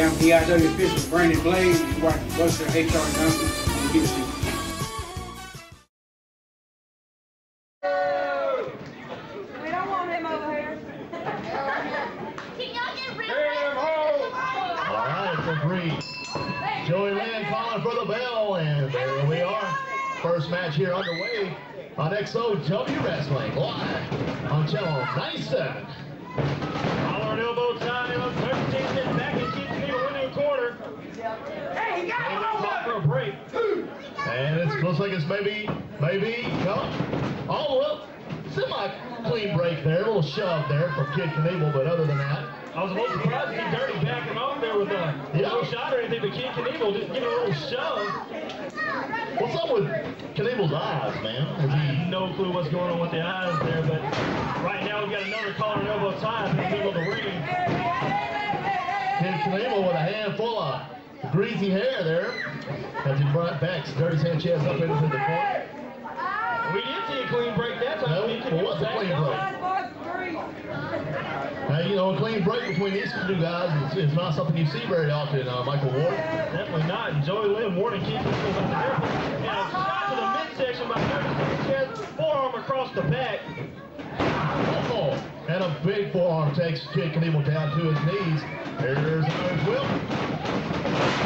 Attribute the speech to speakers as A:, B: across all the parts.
A: Hey, I'm PIW official Brandon Blade. You watch Buster HR Johnson on Houston.
B: We don't want him over here.
C: Can y'all get rid
D: All right, for three. Joey Lynn calling for the bell, and there we are. First match here underway on XOW Wrestling, live on channel 97.
E: Collar and elbow time. 13 gets back and Kid Knievel in the corner.
B: Hey, he got
E: They
B: him
E: will for a break.
D: And it looks like it's maybe, maybe, no. Oh, well, semi-clean break there. A little shove there from Kid Knievel, but other than that,
E: I was a little surprised to see Dirty backing off there with a
D: Yeah.
E: no shot or anything, but Kid Knievel just giving a little shove.
D: what's up with Knievel's eyes, man? Is
E: I
D: he,
E: have no clue what's going on with the eyes there, but right now we've got another collar and elbow tie in the middle of the ring.
D: Kid Knievel with a handful of greasy hair there. As he brought back Dirty Sanchez up into the corner.
E: We did see a clean break that time.
D: No,
E: Knievel
D: was a clean break. Now, you know, a clean break between these two guys is, is not something you see very often, uh, Michael Ward.
E: Definitely not. And Joey Lynn warning Knievel about the careful. And a shot to the midsection by Dirty Sanchez. Forearm across the back.
D: And a big forearm takes Kid Knievel down to his knees. There's Irish Whip.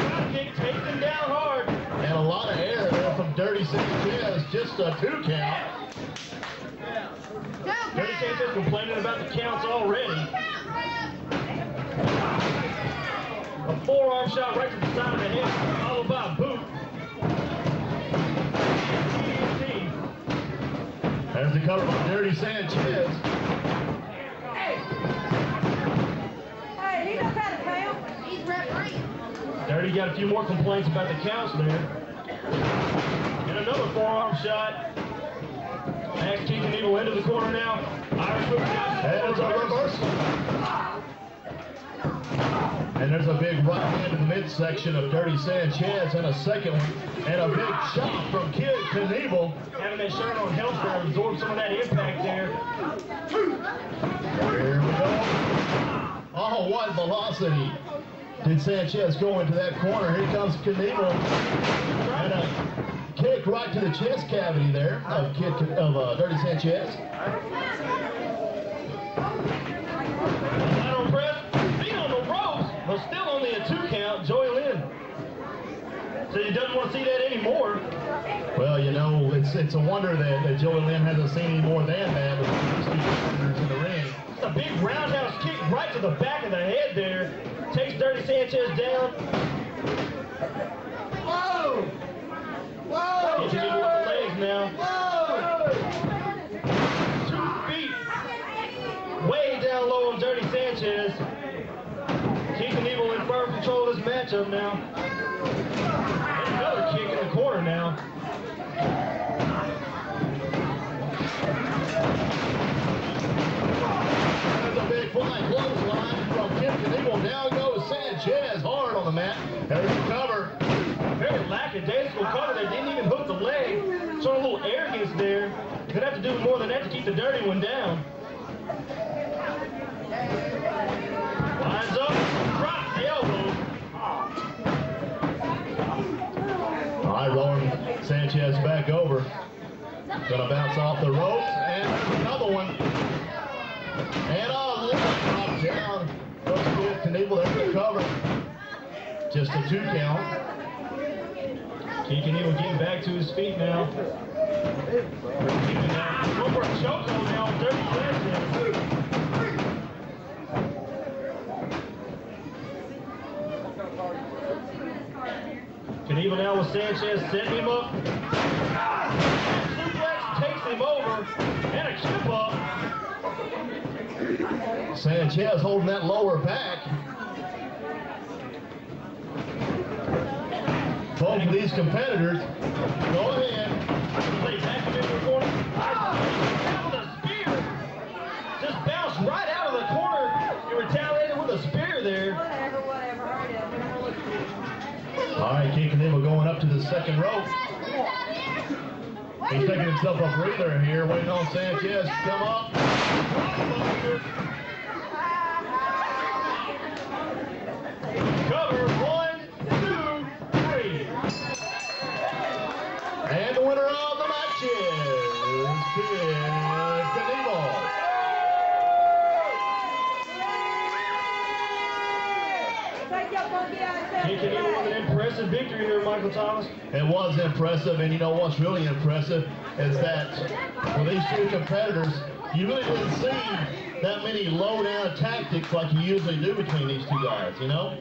E: Drop kick takes him down hard.
D: And a lot of air there from Dirty Sanchez. Just a two count.
E: Dirty Sanchez complaining about the counts already. A forearm shot right to the side of the head, followed by a boot.
D: There's the cover by Dirty Sanchez.
E: Got a few more complaints about the counts there. And another forearm shot. Max Kid Knievel into the corner now. Irish shot.
D: There's a reversal. And there's a big right hand in the midsection of Dirty Sanchez and a second one. And a big shot from Kid Knievel.
E: Having that shirt on helps there absorb some of that impact there.
D: Here we go. Oh, what velocity did Sanchez go into that corner? Here comes Knievel. And a kick right to the chest cavity there of Kid of uh, Dirty Sanchez.
E: Press. Feet on the ropes, but still only a two count. Joey Lynn. So he doesn't want to see that anymore.
D: Well, you know, it's it's a wonder that, that Joey Lynn hasn't seen any more than that two in the ring.
E: It's a big roundhouse kick right to the back of the head there. Takes Dirty Sanchez down.
B: Whoa! Whoa!
E: Gets him with the legs now.
B: Whoa!
E: Two feet. Way down low on Dirty Sanchez. Kid Knievel in firm control of this matchup now. Another kick in the corner now.
D: Sanchez on the mat. There's the cover.
E: Very lackadaisical cover that didn't even hook the leg. Showing a little arrogance there. Gonna have to do more than that to keep the dirty one down. Lines up, drop the elbow.
D: All right, rolling Sanchez back over. Gonna bounce off the ropes and another one. And a little drop down. Goes Kid Knievel. Just a two count.
E: Kid Knievel getting back to his feet now. Over chokehold now Dirty Sanchez. Knievel now with Sanchez setting him up. Suplex takes him over and a chip up.
D: Sanchez holding that lower back. Both of these competitors go ahead.
E: Play back into the corner. Ah! Down with a spear. Just bounced right out of the corner. He retaliated with a spear there.
B: Whatever, whatever.
D: All right, King Knievel going up to the second rope. He's taking himself a breather here, waiting on Sanchez to come up.
E: Cover.
D: Winner of the match is Kid Knievel.
B: Take your monkey out and
E: Kid Knievel with an impressive victory here, Michael Thomas.
D: It was impressive, and you know what's really impressive is that for these two competitors, you really didn't see that many low-down tactics like you usually do between these two guys, you know?